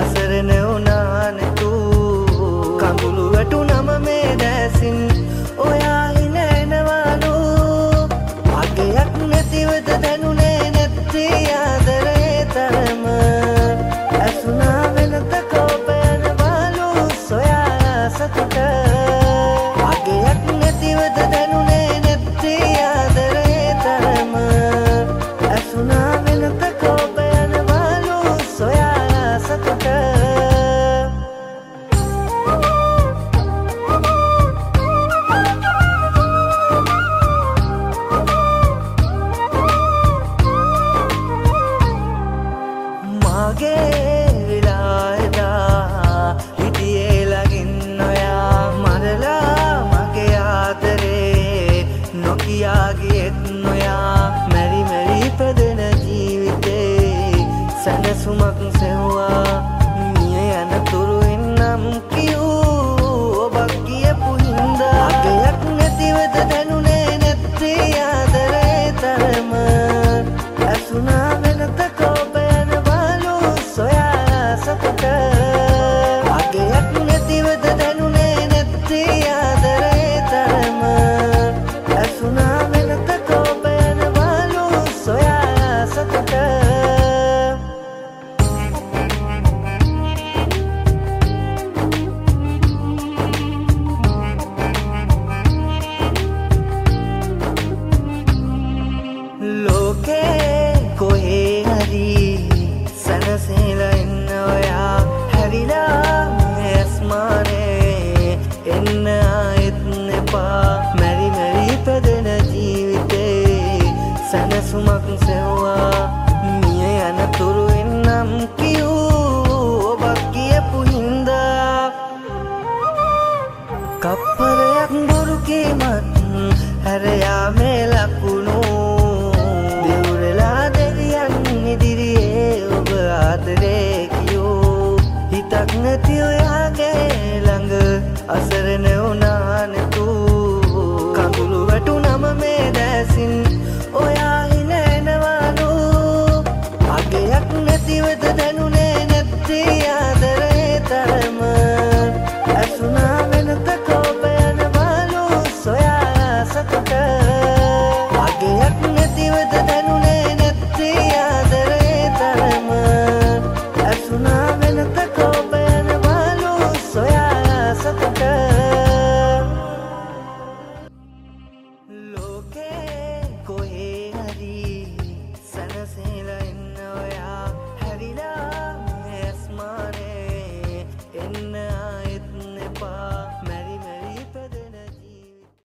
අසරණ වුණානතු කඳුළු වැටු නම මේ දැසින් ඔයා හිනැනවාලු අගයක් නැතිවද දැනුනේ නොකියාගියෙත් නොයා මැරි මැරි පැදෙන ජීවිතේ. සැනසුමක් සෙව්වා මිය යන තුරුවෙන් නම් කිවූ ඔබක් කියපු හින්දා. අගයක් නැතිවද දැනුනේ නැත්තේ ආදරේ තරම. ඇසුනා වෙනත කෝපයන බාලු සොයා සතුට සැනසුමක් සෙව්වා. මිය යන තුරු එන්නම් කිවූ ඔබක් කියපු හින්දා. කප්පරයක් බොරු කීමත් හැරයා මේ ලකුණු. දෙවුරලා දෙවියන් ඉදිරියේ ඔබ ආදරේ කියූ හිතක් නැති ඔයාගේ ළඟ අසරණ